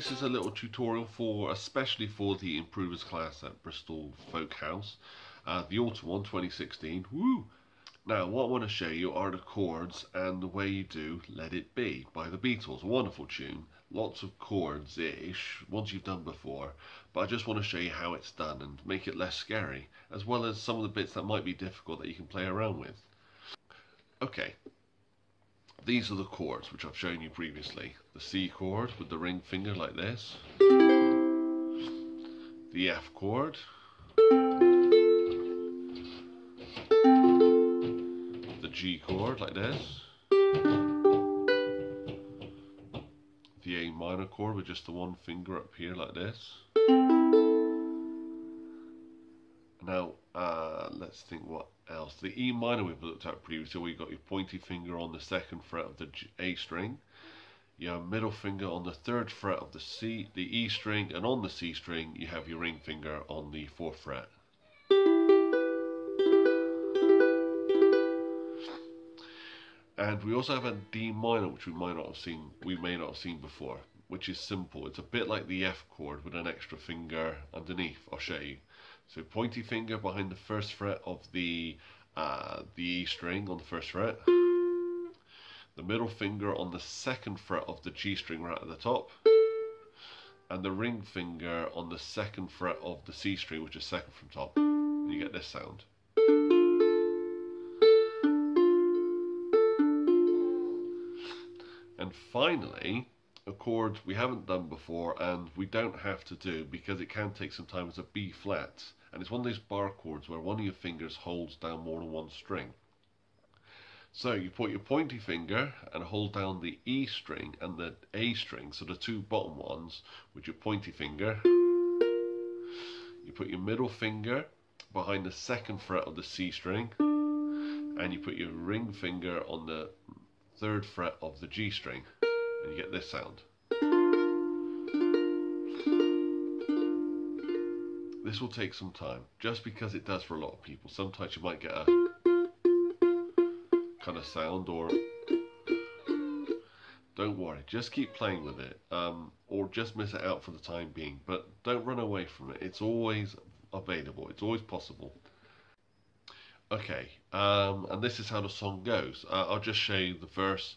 this is a little tutorial for, especially for the improvers class at Bristol Folk House, uh, the Autumn one 2016. Woo! Now, what I want to show you are the chords and the way you do Let It Be by the Beatles. A wonderful tune, lots of chords-ish, ones you've done before, but I just want to show you how it's done and make it less scary, as well as some of the bits that might be difficult that you can play around with. Okay, these are the chords which I've shown you previously. The C chord with the ring finger like this, the F chord, The G chord like this. The A minor chord with just the one finger up here like this. Now, uh, let's think what else. The E minor we've looked at previously, where you got your pointy finger on the second fret of the G A string, your middle finger on the third fret of the C, the E string, and on the C string you have your ring finger on the fourth fret. And we also have a D minor, which we might not have seen, we may not have seen before, which is simple. It's a bit like the F chord with an extra finger underneath. I'll show you. So pointy finger behind the first fret of the uh, the E string on the first fret. The middle finger on the second fret of the G string right at the top. And the ring finger on the second fret of the C string, which is second from top. And you get this sound. And finally, a chord we haven't done before and we don't have to do because it can take some time is a B flat. And it's one of those bar chords where one of your fingers holds down more than one string. So you put your pointy finger and hold down the E string and the A string, so the two bottom ones with your pointy finger. You put your middle finger behind the second fret of the C string and you put your ring finger on the third fret of the G string and you get this sound. This will take some time just because it does for a lot of people. Sometimes you might get a kind of sound or don't worry just keep playing with it um, or just miss it out for the time being but don't run away from it it's always available it's always possible Okay, um, and this is how the song goes. Uh, I'll just show you the verse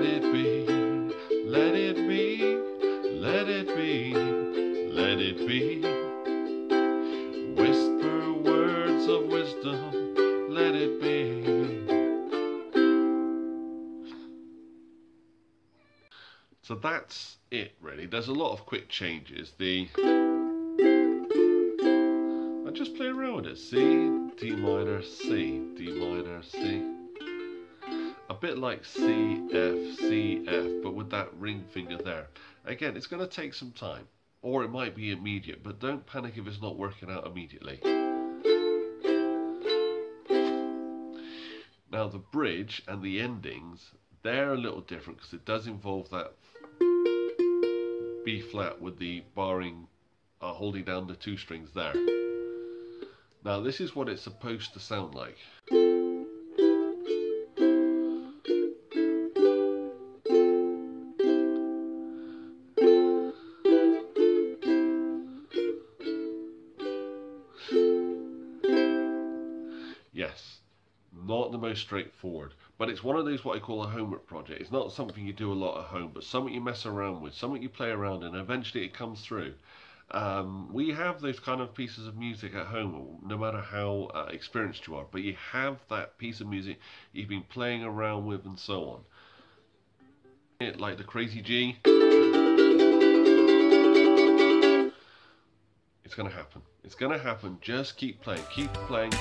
Let it be, let it be, let it be, let it be. Whisper words of wisdom, let it be. So that's it really. There's a lot of quick changes. The I just play around with it. C, D minor, C, D minor, C. Bit like C, F, C, F, but with that ring finger there. Again, it's going to take some time, or it might be immediate, but don't panic if it's not working out immediately. Now the bridge and the endings, they're a little different because it does involve that B flat with the barring, uh, holding down the two strings there. Now this is what it's supposed to sound like. Yes, not the most straightforward, but it's one of those what I call a homework project. It's not something you do a lot at home, but something you mess around with, something you play around and eventually it comes through. Um, we have those kind of pieces of music at home, no matter how uh, experienced you are, but you have that piece of music you've been playing around with and so on. It like the Crazy G. It's going to happen. It's going to happen. Just keep playing. Keep playing.